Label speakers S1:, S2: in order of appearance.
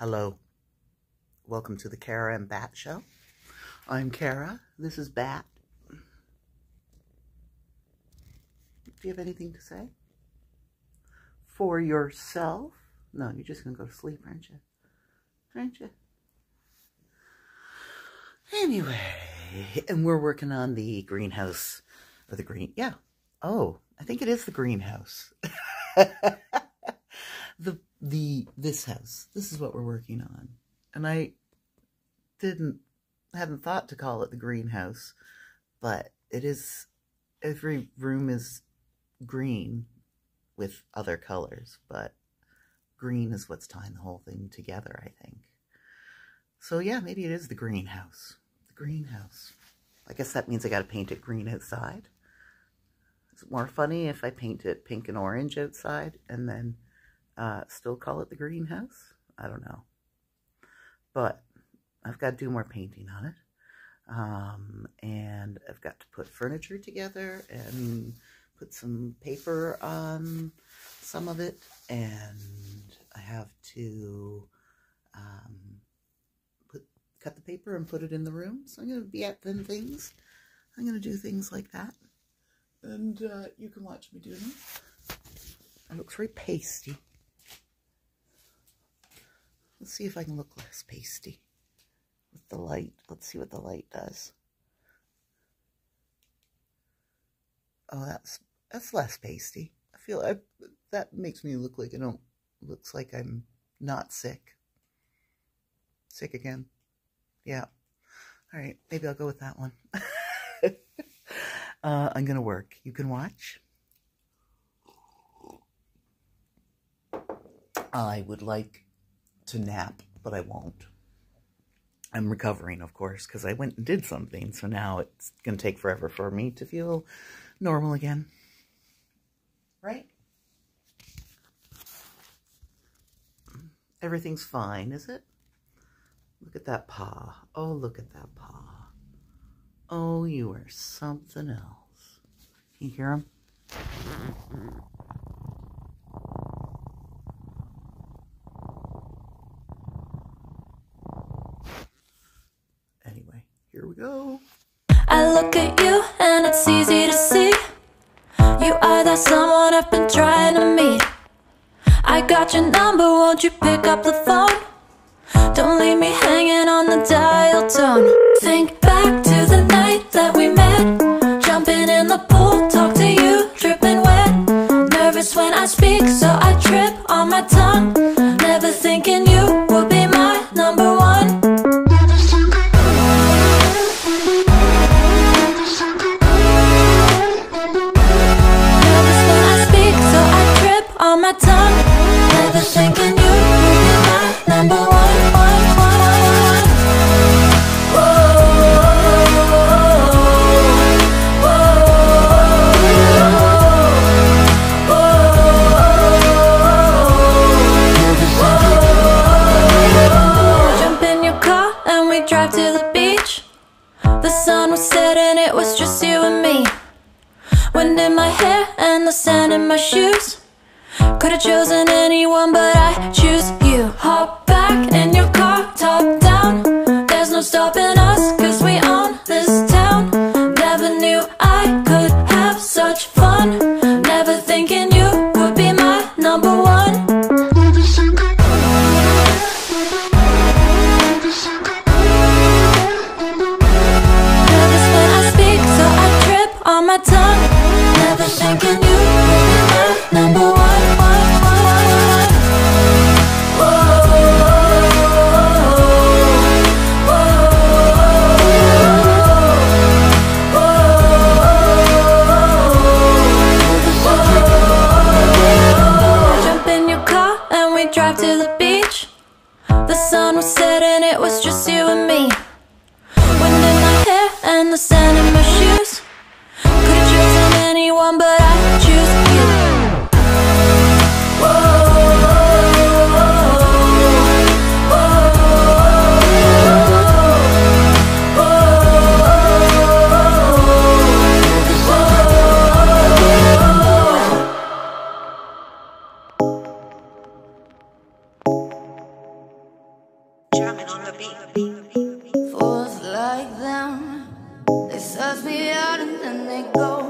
S1: Hello. Welcome to the Cara and Bat Show. I'm Cara. This is Bat. Do you have anything to say? For yourself? No, you're just going to go to sleep, aren't you? Aren't you? Anyway, and we're working on the greenhouse, or the green, yeah. Oh, I think it is the greenhouse. the, the, this house. This is what we're working on. And I didn't, hadn't thought to call it the greenhouse, but it is, every room is green with other colors, but green is what's tying the whole thing together, I think. So yeah, maybe it is the greenhouse The greenhouse. I guess that means I got to paint it green outside. It's more funny if I paint it pink and orange outside and then uh, still call it the greenhouse? I don't know. But I've got to do more painting on it. Um, and I've got to put furniture together and put some paper on some of it. And I have to um, cut the paper and put it in the room. So I'm going to be at them things. I'm going to do things like that. And uh, you can watch me do them. It looks very pasty. Let's see if I can look less pasty with the light. Let's see what the light does. Oh, that's that's less pasty. I feel I, that makes me look like I don't looks like I'm not sick. Sick again. Yeah. All right. Maybe I'll go with that one. uh, I'm going to work. You can watch. I would like to nap, but I won't. I'm recovering, of course, because I went and did something. So now it's going to take forever for me to feel normal again. Right? Everything's fine, is it? Look at that paw. Oh, look at that paw. Oh, you are something else. You hear him? Anyway, here we go.
S2: I look at you and it's easy to see. You are that someone I've been trying to meet. I got your number, won't you pick up the phone? Don't leave me hanging on the dial tone. Think back to the night that we met. Jumping in the pool, talk to you, dripping wet. Nervous when I speak, so I trip on my tongue tongue Never thinking you be my number one in your car and we drive to the beach. The sun was setting, it was just you and me. Wind in my hair and the sand in my shoes. Could have chosen anyone, but I choose you. Hop back in your car, the sand in my shoes. Could've chosen anyone, but I choose you.
S3: Fools like them, they suss me out and then they go.